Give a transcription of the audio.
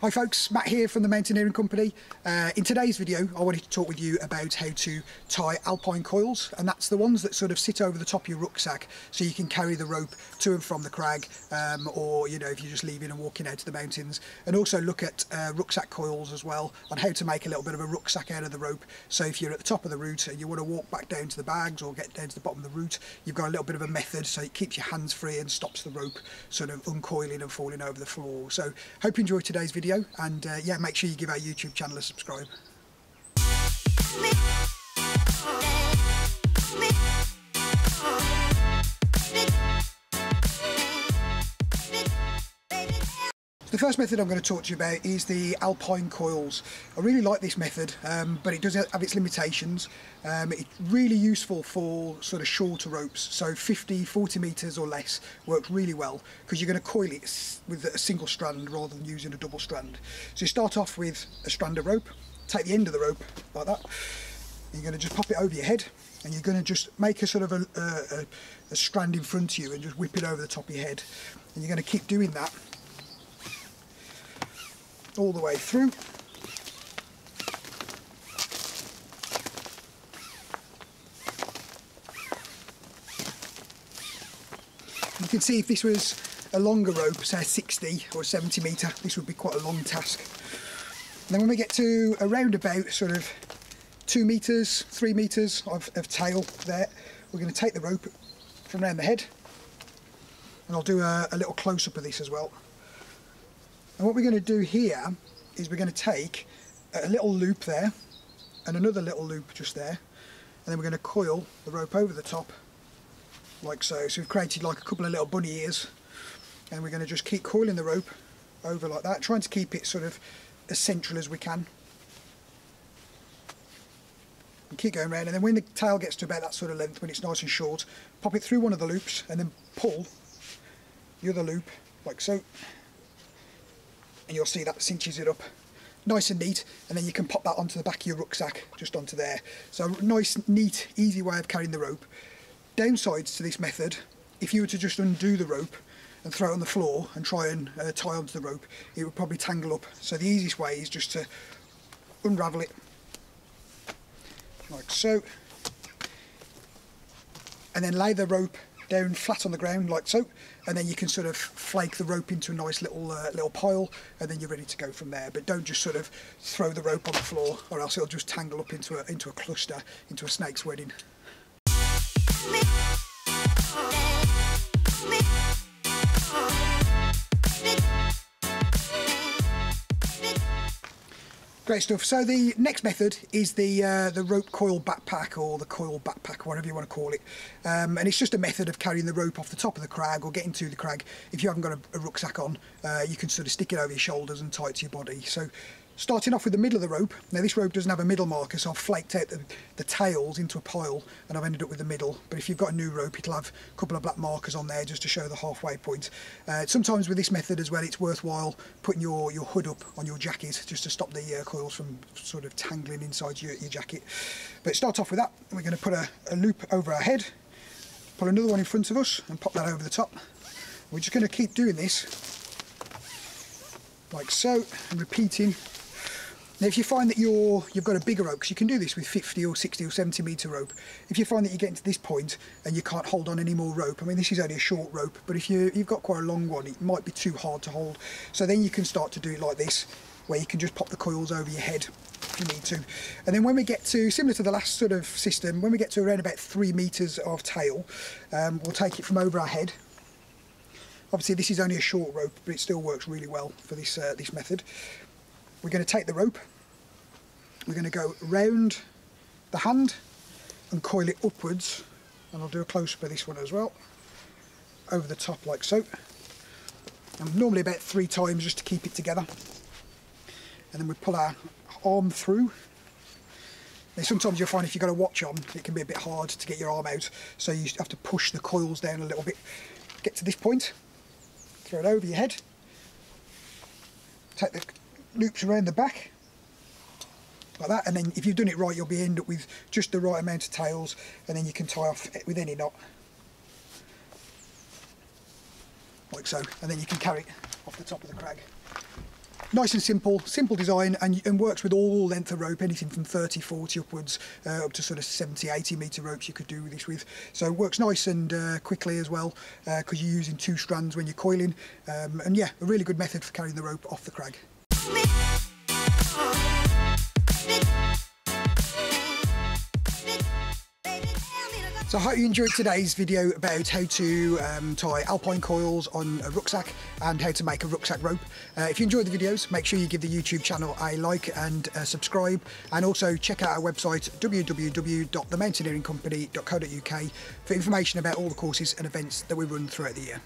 Hi folks, Matt here from the Mountaineering Company. Uh, in today's video I wanted to talk with you about how to tie alpine coils and that's the ones that sort of sit over the top of your rucksack so you can carry the rope to and from the crag um, or you know if you're just leaving and walking out to the mountains and also look at uh, rucksack coils as well on how to make a little bit of a rucksack out of the rope so if you're at the top of the route and you want to walk back down to the bags or get down to the bottom of the route you've got a little bit of a method so it keeps your hands free and stops the rope sort of uncoiling and falling over the floor. So hope you enjoyed today's video video and uh, yeah make sure you give our YouTube channel a subscribe. The first method I'm going to talk to you about is the alpine coils. I really like this method um, but it does have its limitations. Um, it's really useful for sort of shorter ropes so 50, 40 metres or less works really well because you're going to coil it with a single strand rather than using a double strand. So you start off with a strand of rope, take the end of the rope like that, you're going to just pop it over your head and you're going to just make a sort of a, a, a strand in front of you and just whip it over the top of your head and you're going to keep doing that all the way through. You can see if this was a longer rope, say 60 or 70 metre, this would be quite a long task. And then when we get to around about sort of two metres, three metres of, of tail there, we're going to take the rope from around the head and I'll do a, a little close-up of this as well. And what we're going to do here is we're going to take a little loop there and another little loop just there and then we're going to coil the rope over the top like so. So we've created like a couple of little bunny ears and we're going to just keep coiling the rope over like that, trying to keep it sort of as central as we can. And keep going around and then when the tail gets to about that sort of length, when it's nice and short, pop it through one of the loops and then pull the other loop like so and you'll see that cinches it up. Nice and neat and then you can pop that onto the back of your rucksack just onto there. So nice neat easy way of carrying the rope. Downsides to this method if you were to just undo the rope and throw it on the floor and try and uh, tie onto the rope it would probably tangle up. So the easiest way is just to unravel it like so and then lay the rope down flat on the ground like so and then you can sort of flake the rope into a nice little uh, little pile and then you're ready to go from there but don't just sort of throw the rope on the floor or else it'll just tangle up into a, into a cluster into a snake's wedding. Great stuff. So the next method is the uh, the rope coil backpack or the coil backpack, whatever you want to call it. Um, and it's just a method of carrying the rope off the top of the crag or getting to the crag. If you haven't got a, a rucksack on, uh, you can sort of stick it over your shoulders and tie it to your body. So Starting off with the middle of the rope, now this rope doesn't have a middle marker so I've flaked out the, the, tails into a pile and I've ended up with the middle but if you've got a new rope it'll have a couple of black markers on there just to show the halfway point. Uh, sometimes with this method as well it's worthwhile putting your, your hood up on your jacket just to stop the uh, coils from sort of tangling inside your, your jacket. But start off with that, we're going to put a, a loop over our head, pull another one in front of us and pop that over the top. We're just going to keep doing this like so and repeating now if you find that you're, you've got a bigger rope, because you can do this with 50 or 60 or 70 metre rope, if you find that you're getting to this point and you can't hold on any more rope, I mean this is only a short rope, but if you, you've got quite a long one it might be too hard to hold. So then you can start to do it like this, where you can just pop the coils over your head if you need to. And then when we get to, similar to the last sort of system, when we get to around about three metres of tail, um, we'll take it from over our head. Obviously this is only a short rope, but it still works really well for this, uh, this method we're going to take the rope, we're going to go round the hand and coil it upwards, and I'll do a close-up of this one as well, over the top like so. And normally about three times just to keep it together. And then we pull our arm through. Now sometimes you'll find if you've got a watch on, it can be a bit hard to get your arm out, so you have to push the coils down a little bit. Get to this point, throw it over your head, take the loops around the back like that and then if you've done it right you'll be end up with just the right amount of tails and then you can tie off with any knot like so and then you can carry it off the top of the crag nice and simple, simple design and, and works with all length of rope, anything from 30, 40 upwards uh, up to sort of 70, 80 metre ropes you could do this with. So it works nice and uh, quickly as well because uh, you're using two strands when you're coiling. Um, and yeah, a really good method for carrying the rope off the crag. So I hope you enjoyed today's video about how to um, tie alpine coils on a rucksack and how to make a rucksack rope. Uh, if you enjoyed the videos, make sure you give the YouTube channel a like and subscribe and also check out our website www.themountaineeringcompany.co.uk for information about all the courses and events that we run throughout the year.